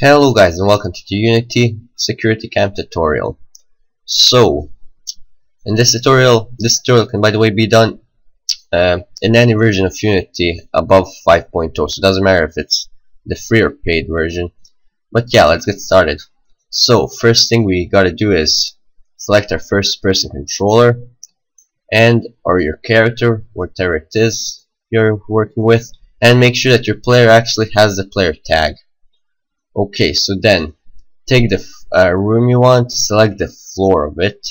Hello guys and welcome to the Unity Security Cam tutorial. So, in this tutorial, this tutorial can by the way be done uh, in any version of Unity above 5.0 so it doesn't matter if it's the free or paid version. But yeah, let's get started. So, first thing we gotta do is select our first person controller and or your character, whatever it is you're working with and make sure that your player actually has the player tag. Okay, so then take the uh, room you want, select the floor of it,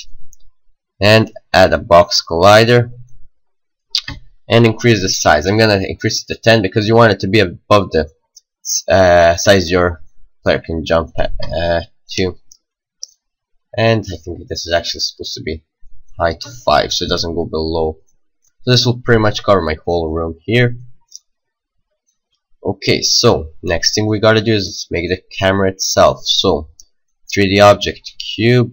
and add a box collider and increase the size. I'm gonna increase it to 10 because you want it to be above the uh, size your player can jump uh, to. And I think this is actually supposed to be height 5 so it doesn't go below. So this will pretty much cover my whole room here. Okay, so next thing we gotta do is make the camera itself. So 3D object cube,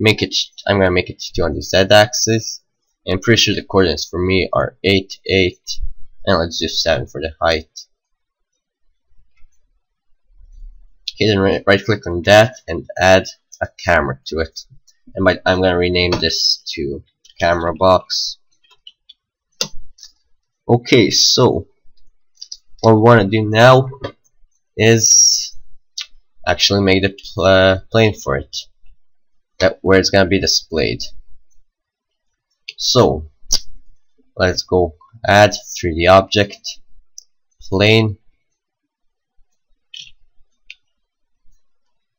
make it. I'm gonna make it to on the z-axis. And pretty sure the coordinates for me are 8, 8, and let's do 7 for the height. Okay, then right click on that and add a camera to it. And I'm gonna rename this to camera box. Okay, so what we want to do now is actually make the pl plane for it. That where it's gonna be displayed. So let's go add 3d object plane.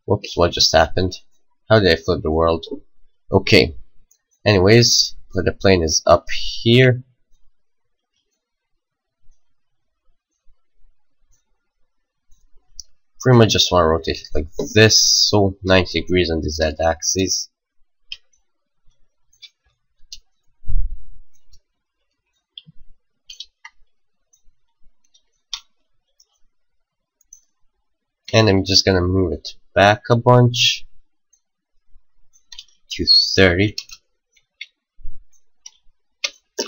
Whoops what just happened? How did I flip the world? Okay. Anyways the plane is up here pretty much just want to rotate it like this so 90 degrees on the z axis. And I'm just gonna move it back a bunch to 30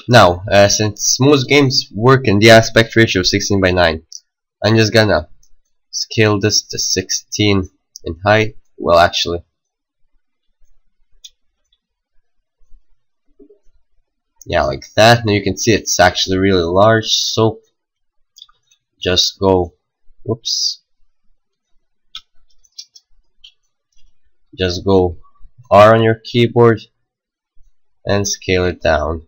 now uh, since most games work in the aspect ratio of 16 by 9 I'm just gonna scale this to 16 in height. Well actually yeah like that. Now you can see it's actually really large. So just go whoops just go R on your keyboard and scale it down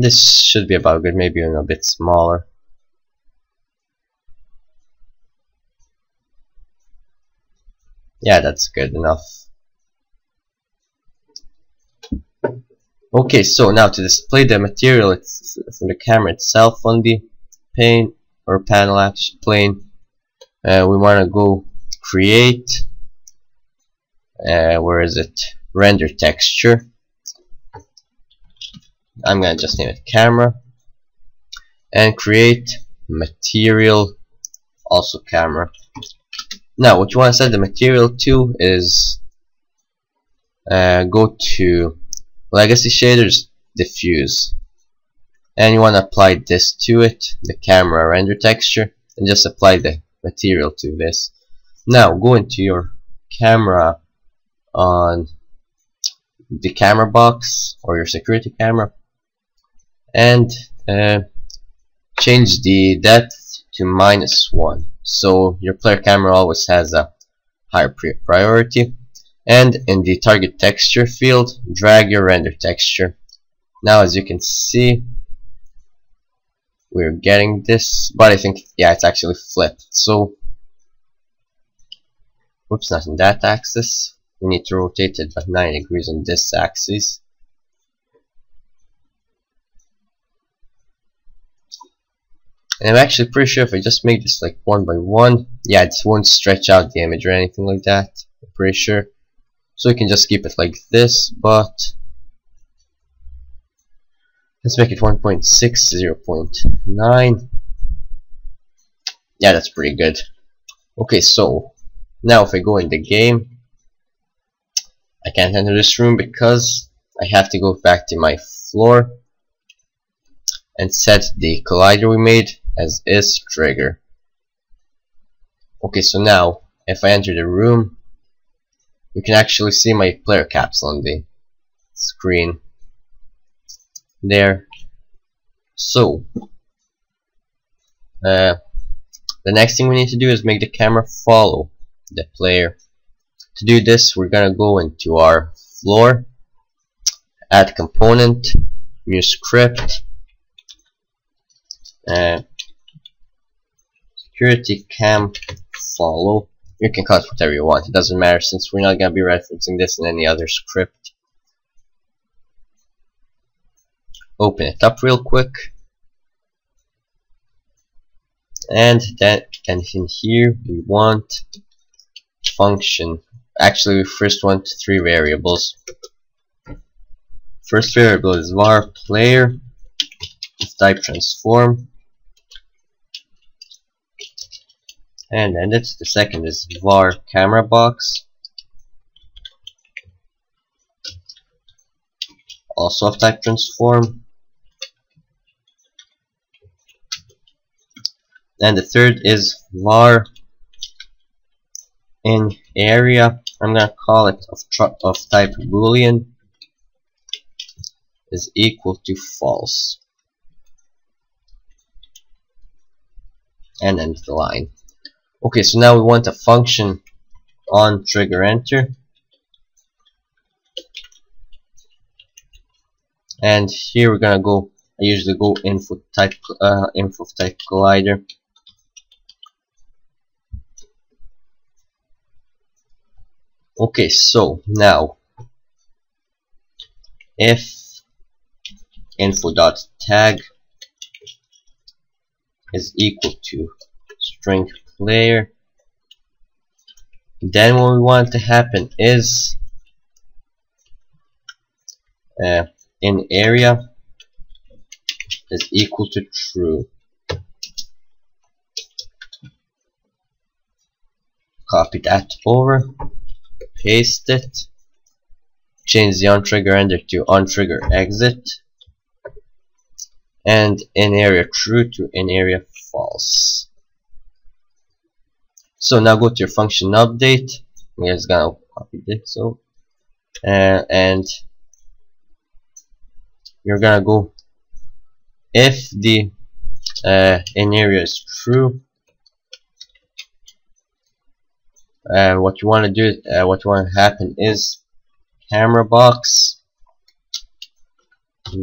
This should be about good, maybe even a bit smaller. Yeah, that's good enough. Okay, so now to display the material it's from the camera itself on the pane or panel action plane, uh, we want to go create. Uh, where is it? Render texture. I'm gonna just name it camera and create material also camera. Now what you want to set the material to is uh, go to legacy shaders diffuse and you want to apply this to it the camera render texture and just apply the material to this. Now go into your camera on the camera box or your security camera and uh, change the depth to minus 1 so your player camera always has a higher priority. And in the target texture field drag your render texture. Now as you can see we're getting this but I think yeah it's actually flipped. So whoops not in that axis. We need to rotate it by 90 degrees on this axis And I'm actually pretty sure if I just make this like one by one, yeah, it won't stretch out the image or anything like that. I'm pretty sure. So we can just keep it like this, but let's make it 1.6, 0.9. Yeah, that's pretty good. Okay, so now if I go in the game, I can't enter this room because I have to go back to my floor and set the collider we made as is trigger. Okay so now if I enter the room you can actually see my player capsule on the screen. There. So uh, the next thing we need to do is make the camera follow the player. To do this we're gonna go into our floor add component new script uh, security cam follow. You can call it whatever you want. It doesn't matter since we're not gonna be referencing this in any other script. Open it up real quick. And then and in here we want. Function. Actually we first want three variables. First variable is var player. Type transform and then the second is var camera box. Also of type transform. And the third is var in area I'm gonna call it of, of type boolean is equal to false. And end the line okay so now we want a function on trigger enter. And here we're gonna go I usually go info type uh, info type collider. Okay so now if info dot tag is equal to string player then what we want to happen is uh, in area is equal to true. Copy that over paste it change the on trigger enter to on trigger exit and in area true to in area false so now go to your function update. I'm just gonna copy this so uh, and you're gonna go if the uh, in area is true uh, what you want to do uh, what you want to happen is camera box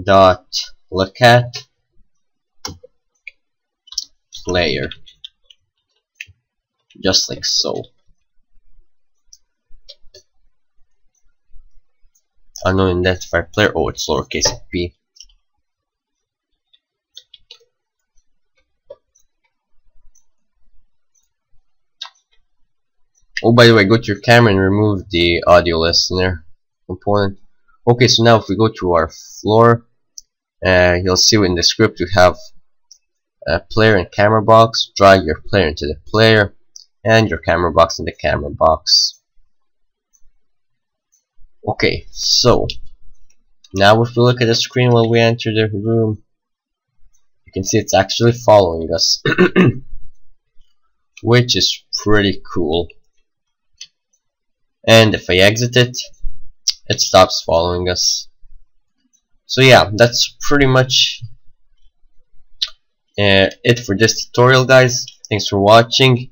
dot look at player just like so unknown identifier player oh it's lowercase p Oh, by the way, go to your camera and remove the audio listener component. Okay, so now if we go to our floor, uh, you'll see in the script we have a player and camera box. Drag your player into the player and your camera box in the camera box. Okay, so now if we look at the screen while we enter the room, you can see it's actually following us, which is pretty cool. And if I exit it it stops following us. So yeah that's pretty much uh, it for this tutorial guys. Thanks for watching